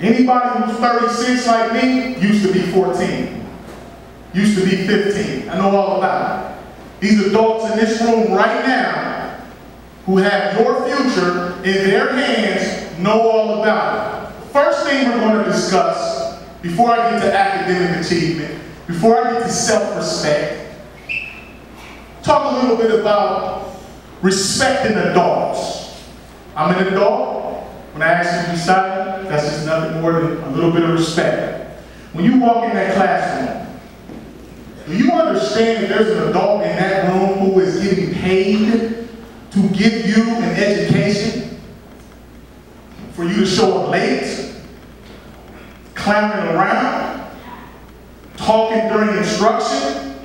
Anybody who's 36 like me used to be 14, used to be 15. I know all about it. These adults in this room right now who have your future in their hands know all about it. First thing we're going to discuss before I get to academic achievement, before I get to self-respect, talk a little bit about respecting adults. I'm an adult. When I ask you to be silent, that's just nothing more than a little bit of respect. When you walk in that classroom, do you understand that there's an adult in that room who is getting paid to give you an education? For you to show up late? Clamoring around? Talking during instruction?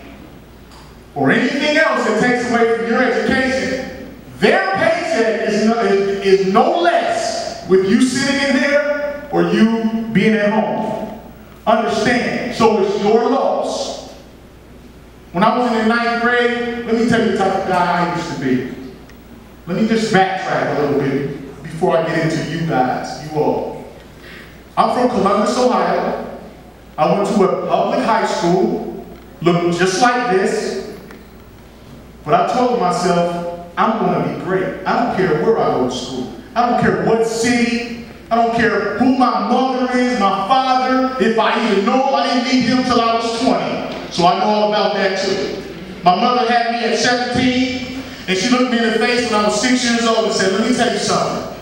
Or anything else that takes away from your education? Their paycheck is no, is, is no less with you sitting in there or you being at home. Understand, so it's your loss. When I was in the ninth grade, let me tell you the type of guy I used to be. Let me just backtrack a little bit before I get into you guys, you all. I'm from Columbus, Ohio. I went to a public high school, looked just like this. But I told myself, I'm going to be great. I don't care where I go to school. I don't care what city. I don't care who my mother is, my father, if I even know I didn't meet him till I was 20. So I know all about that too. My mother had me at 17, and she looked me in the face when I was six years old and said, let me tell you something.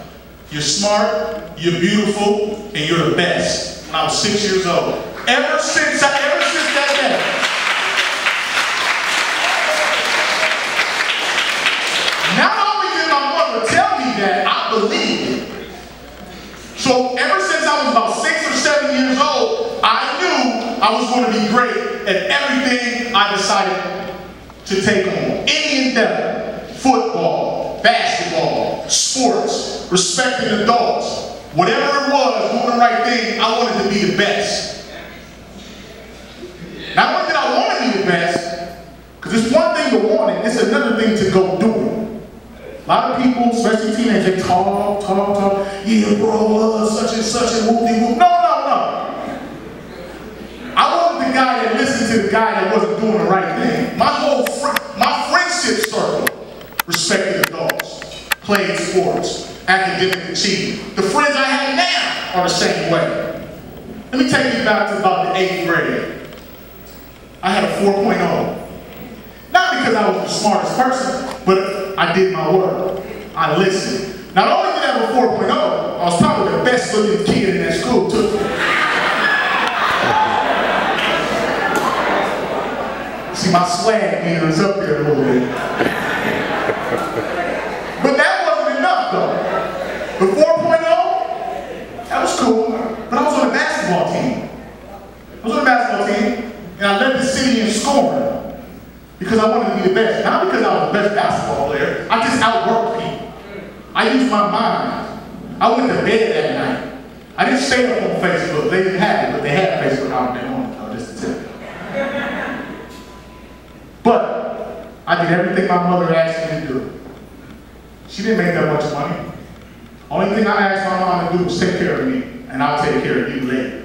You're smart, you're beautiful, and you're the best. When I was six years old. Ever since, I, ever since that day, not only did my mother tell me that, I believed it. So ever since I was about six or seven years old, I knew I was going to be great at everything I decided to take on. Any endeavor, football, basketball, sports, respecting adults, whatever it was, doing the right thing, I wanted to be the best. Not only did I want to be the best, because it's one thing to want it, it's another thing to go do it. A lot of people, especially teenagers, they talk, talk, talk. Yeah, bro, uh, such and such and whoop-de-whoop. No, no, no. Guy that listened to the guy that wasn't doing the right thing. My whole, fr my friendship circle respected adults, played sports, academic achievement. The friends I have now are the same way. Let me take you back to about the eighth grade. I had a 4.0. Not because I was the smartest person, but I did my work. I listened. Not only did I have a 4.0, I was probably the best looking kid in that school too. See, my swag meter up there a little bit. but that wasn't enough though. The 4.0, that was cool, but I was on a basketball team. I was on a basketball team, and I led the city in scoring because I wanted to be the best. Not because I was the best basketball player, I just outworked people. I used my mind. I went to bed that night. I didn't stay up on Facebook. They didn't have it, but they had Facebook. I didn't want it, just to tell you. But I did everything my mother asked me to do. She didn't make that much money. Only thing I asked my mom to do was take care of me, and I'll take care of you later.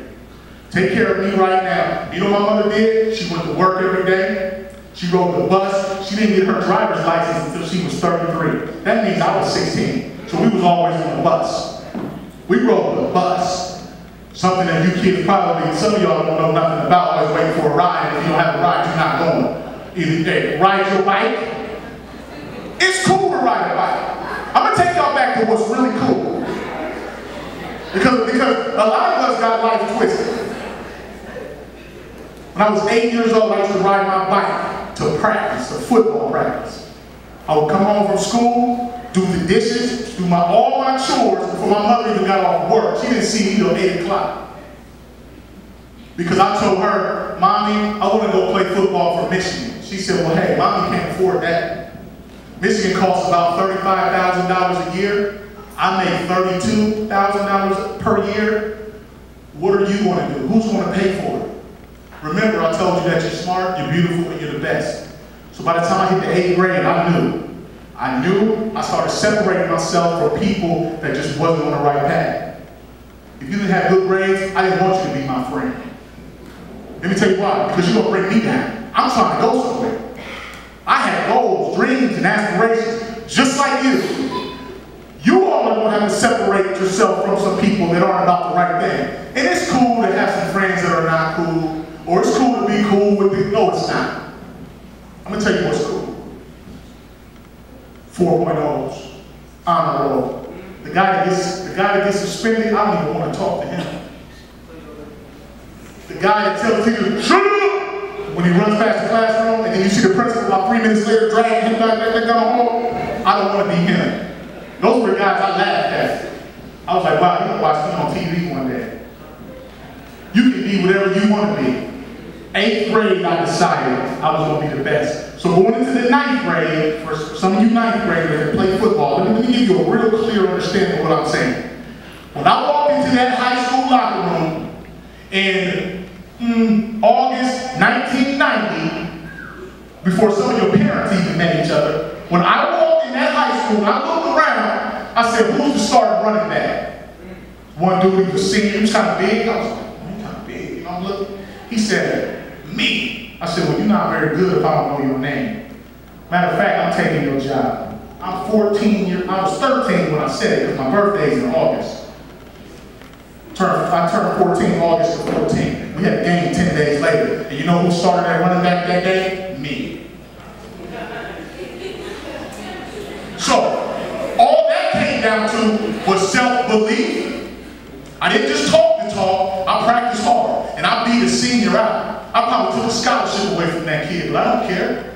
Take care of me right now. You know what my mother did? She went to work every day. She rode the bus. She didn't get her driver's license until she was 33. That means I was 16. So we was always on the bus. We rode the bus. Something that you kids probably, some of y'all don't know nothing about, always waiting for a ride. If you don't have a ride, you're not going. Either hey, ride your bike. It's cool to ride a bike. I'm gonna take y'all back to what's really cool. Because, because a lot of us got life twisted. When I was eight years old, I used to ride my bike to practice, to football practice. I would come home from school, do the dishes, do my all my chores before my mother even got off work. She didn't see me till 8 o'clock. Because I told her, Mommy, I want to go play football for Michigan. She said, well, hey, Mommy can't afford that. Michigan costs about $35,000 a year. I make $32,000 per year. What are you going to do? Who's going to pay for it? Remember, I told you that you're smart, you're beautiful, and you're the best. So by the time I hit the eighth grade, I knew. I knew I started separating myself from people that just wasn't on the right path. If you didn't have good grades, I didn't want you to be my friend. Let me tell you why. Because you're going to bring me down. I'm trying to go somewhere. I had goals, dreams, and aspirations, just like you. You all are going to have to separate yourself from some people that aren't about the right thing. And it's cool to have some friends that are not cool, or it's cool to be cool with the, no, it's not. I'm going to tell you what's cool. 4.0s, honor roll. The guy that gets, the guy that gets suspended, I don't even want to talk to him. The guy that tells you, shut up, when he runs past the classroom, and then you see the principal about three minutes later dragging him back, back, down home. I don't want to be him. Those were guys I laughed at. I was like, wow, you're gonna watch me on TV one day. You can be whatever you want to be. Eighth grade, I decided I was gonna be the best. So going into the ninth grade, for some of you ninth graders that play football, let me, let me give you a real clear understanding of what I'm saying. When I walked into that high school locker room in mm, August 1990, before some of your parents even met each other, when I walked in that high school, and I looked around, I said, who's the starting running back? One dude, he was senior, he was kind of big. I was like, oh, he's kind of big. You know, I'm looking. He said, me. I said, well, you're not very good if I don't know your name. Matter of fact, I'm taking your job. I'm 14 years, I was 13 when I said it because my birthday's in August. I turned 14 August to 14. We had a game 10 days later. And you know who started at running back that day? Me. So, all that came down to was self-belief. I didn't just talk the talk, I practiced hard. And I beat a senior out. I probably took a scholarship away from that kid, but I don't care.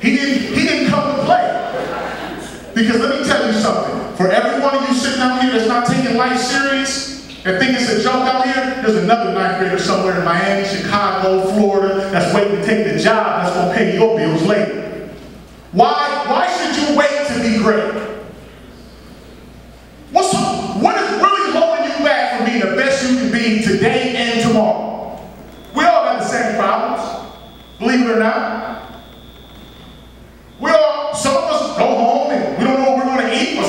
He didn't, he didn't come to play. Because let me tell you something. For every one of you sitting out here that's not taking life serious, and think it's a joke out here, there's another ninth grader somewhere in Miami, Chicago, Florida, that's waiting to take the job that's going to pay your bills later. Why, why should you wait to be great? What's, what is really holding you back from being the best you can be today and tomorrow? We all got the same problems, believe it or not. We all, some of us go home and we don't know what we're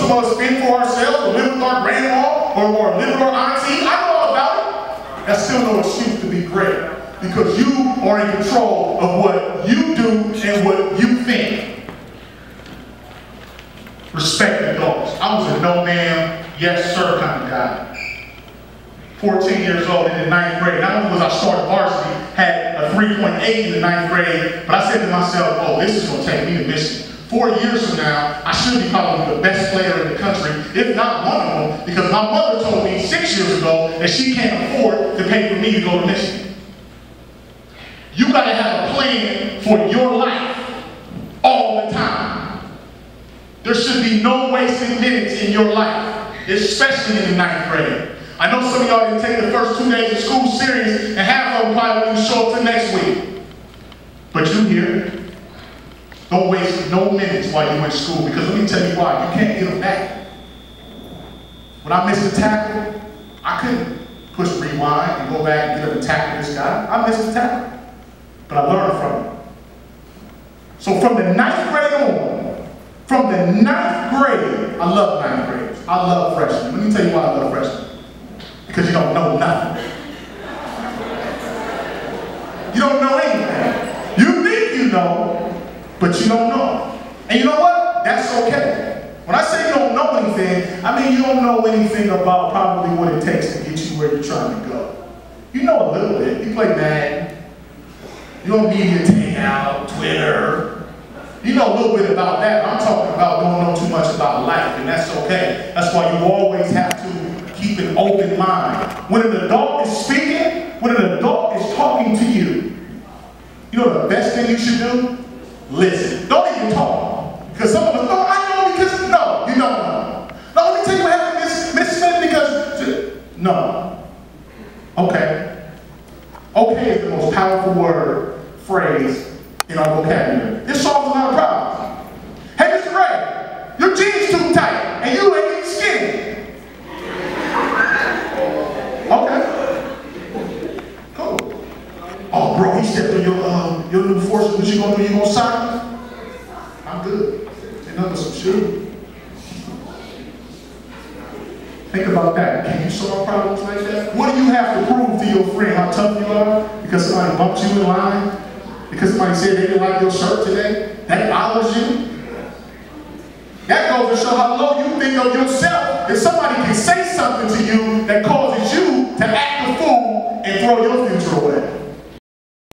to of us fend for ourselves, or live with our grandma, or, or live with our auntie. I know all about it. That's still no excuse to be great, because you are in control of what you do and what you think respect adults. I was a no ma'am, yes sir kind of guy. 14 years old in the ninth grade. Not only was I starting varsity, had a 3.8 in the ninth grade, but I said to myself, oh, this is going to take me to Michigan. Four years from now, I should be probably the best player in the country, if not one of them, because my mother told me six years ago that she can't afford to pay for me to go to Michigan. You got to have a plan for your life all the time. There should be no wasted minutes in your life, especially in the ninth grade. I know some of y'all didn't take the first two days of school serious, and half of them probably won't show up to next week. But you here. Don't waste no minutes while you're in school, because let me tell you why. You can't get them back. When I missed a tackle, I couldn't push rewind and go back and get up and tackle this guy. I missed a tackle. But I learned from it. So from the ninth grade on, from the ninth grade, I love ninth graders. I love freshmen. Let me tell you why I love freshmen. Because you don't know nothing. You don't know anything. You think you know, but you don't know. And you know what? That's okay. When I say you don't know anything, I mean you don't know anything about probably what it takes to get you where you're trying to go. You know a little bit. You play Madden. You don't media takeout, Twitter. You know a little bit about that. I'm talking about don't know too much about life, and that's okay. That's why you always have to keep an open mind. When an adult is speaking, when an adult is talking to you, you know the best thing you should do? Listen. Don't even talk. Because some of us, no, I know because, no, you don't know. No, let me tell you what happened, Miss, Miss Smith, because, no. Okay. Okay is the most powerful word, phrase in our vocabulary. It solves a lot of problems. Hey, Mr. Ray, your jeans too tight, and you ain't what you gonna do? You gonna sign? I'm good. Ain't nothing but some shoes. Think about that. Can you solve problems like that? What do you have to prove to your friend? How tough you are? Because somebody bumped you in line? Because somebody said they didn't like your shirt today? That bothers you? That goes to show how low you think of yourself if somebody can say something to you that causes you to act a fool and throw your future away.